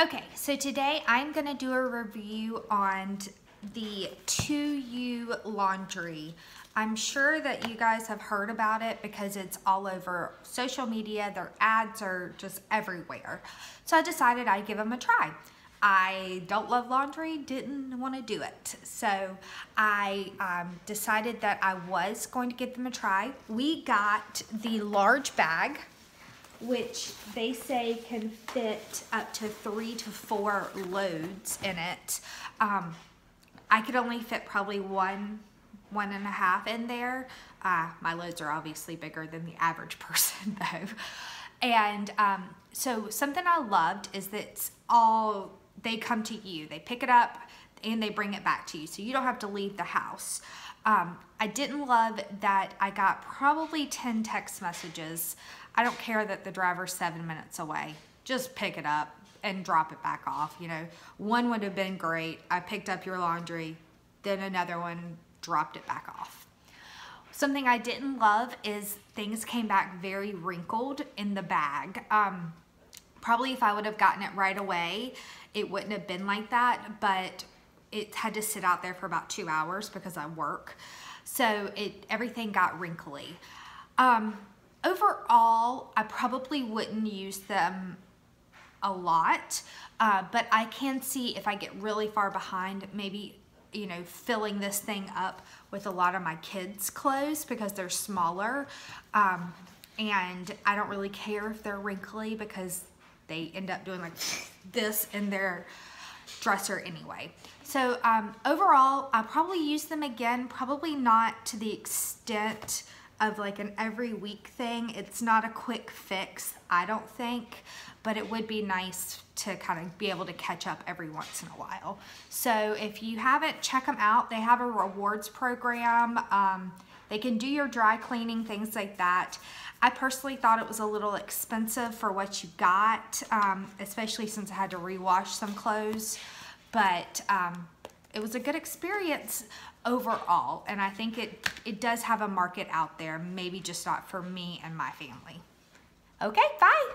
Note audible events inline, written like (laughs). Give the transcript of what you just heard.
Okay, so today I'm gonna do a review on the 2U laundry. I'm sure that you guys have heard about it because it's all over social media. Their ads are just everywhere. So I decided I'd give them a try. I don't love laundry, didn't want to do it. So I um, decided that I was going to give them a try. We got the large bag which they say can fit up to three to four loads in it. Um, I could only fit probably one, one and a half in there. Uh, my loads are obviously bigger than the average (laughs) person though. And um, so something I loved is that all, they come to you. They pick it up and they bring it back to you. So you don't have to leave the house. Um, I didn't love that I got probably 10 text messages I don't care that the driver's seven minutes away. Just pick it up and drop it back off. You know, one would have been great. I picked up your laundry, then another one dropped it back off. Something I didn't love is things came back very wrinkled in the bag. Um, probably if I would have gotten it right away, it wouldn't have been like that, but it had to sit out there for about two hours because I work. So it everything got wrinkly. Um, Overall, I probably wouldn't use them a lot, uh, but I can see if I get really far behind, maybe, you know, filling this thing up with a lot of my kids' clothes because they're smaller. Um, and I don't really care if they're wrinkly because they end up doing like this in their dresser anyway. So um, overall, I'll probably use them again, probably not to the extent of like an every week thing. It's not a quick fix, I don't think, but it would be nice to kind of be able to catch up every once in a while. So if you haven't, check them out. They have a rewards program. Um, they can do your dry cleaning, things like that. I personally thought it was a little expensive for what you got, um, especially since I had to rewash some clothes, but um, it was a good experience overall. And I think it, it does have a market out there, maybe just not for me and my family. Okay, bye.